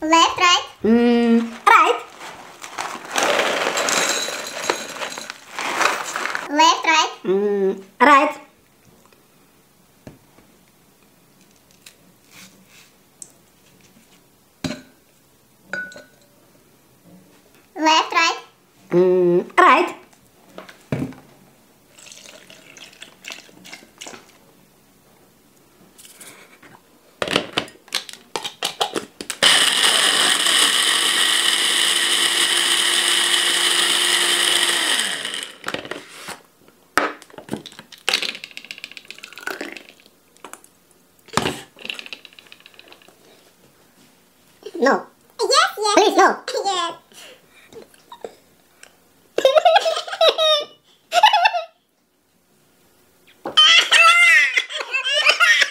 Left, right. Mm, right. Left, right. Mm, right. Left, right. Mm, right. No. Yes, yes. Please, no. Yes.